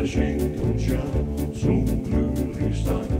er schenkt uns ja zum Glücklichsein